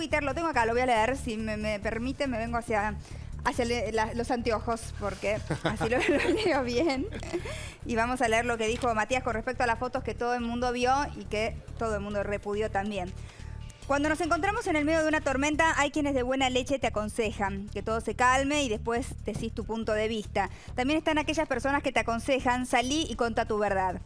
Twitter, lo tengo acá, lo voy a leer, si me, me permite, me vengo hacia, hacia los anteojos, porque así lo, lo leo bien. Y vamos a leer lo que dijo Matías con respecto a las fotos que todo el mundo vio y que todo el mundo repudió también. Cuando nos encontramos en el medio de una tormenta, hay quienes de buena leche te aconsejan que todo se calme y después decís tu punto de vista. También están aquellas personas que te aconsejan salí y conta tu verdad.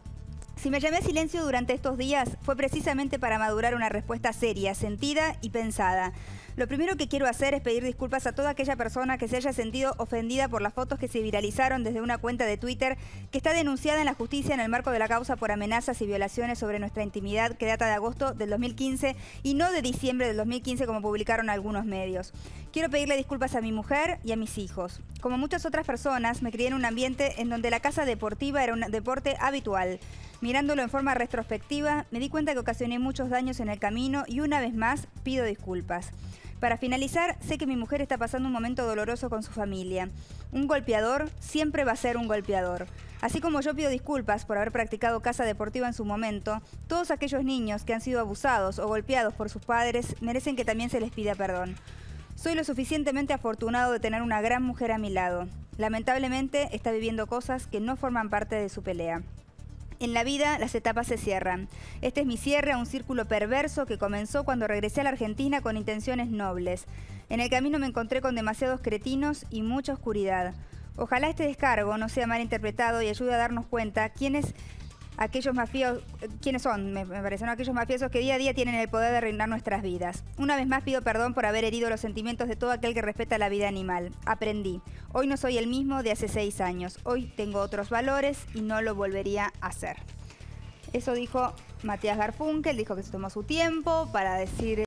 Si me llamé silencio durante estos días fue precisamente para madurar una respuesta seria, sentida y pensada. Lo primero que quiero hacer es pedir disculpas a toda aquella persona que se haya sentido ofendida por las fotos que se viralizaron desde una cuenta de Twitter que está denunciada en la justicia en el marco de la causa por amenazas y violaciones sobre nuestra intimidad que data de agosto del 2015 y no de diciembre del 2015 como publicaron algunos medios. Quiero pedirle disculpas a mi mujer y a mis hijos. Como muchas otras personas, me crié en un ambiente en donde la casa deportiva era un deporte habitual. Mirándolo en forma retrospectiva, me di cuenta que ocasioné muchos daños en el camino y una vez más pido disculpas. Para finalizar, sé que mi mujer está pasando un momento doloroso con su familia. Un golpeador siempre va a ser un golpeador. Así como yo pido disculpas por haber practicado casa deportiva en su momento, todos aquellos niños que han sido abusados o golpeados por sus padres merecen que también se les pida perdón. Soy lo suficientemente afortunado de tener una gran mujer a mi lado. Lamentablemente está viviendo cosas que no forman parte de su pelea. En la vida las etapas se cierran. Este es mi cierre a un círculo perverso que comenzó cuando regresé a la Argentina con intenciones nobles. En el camino me encontré con demasiados cretinos y mucha oscuridad. Ojalá este descargo no sea mal interpretado y ayude a darnos cuenta quiénes aquellos mafiosos, quiénes son, me, me parecen aquellos mafiosos que día a día tienen el poder de reinar nuestras vidas. Una vez más pido perdón por haber herido los sentimientos de todo aquel que respeta la vida animal. Aprendí. Hoy no soy el mismo de hace seis años. Hoy tengo otros valores y no lo volvería a hacer. Eso dijo Matías Garfunkel, dijo que se tomó su tiempo para decir